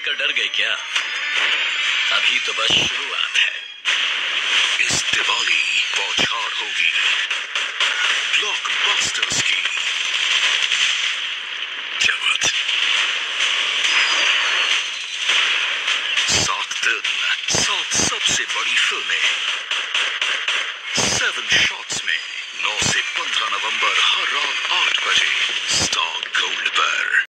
देखकर डर गए क्या? अभी तो बस शुरुआत है। इस दिवाली बौछार होगी। ब्लॉकबस्टर्स की। जबत सात दिन, सात सबसे बड़ी फ़िल्में। सेवन शॉट्स में, नौ से 15 नवंबर, हर रात आठ बजे स्टार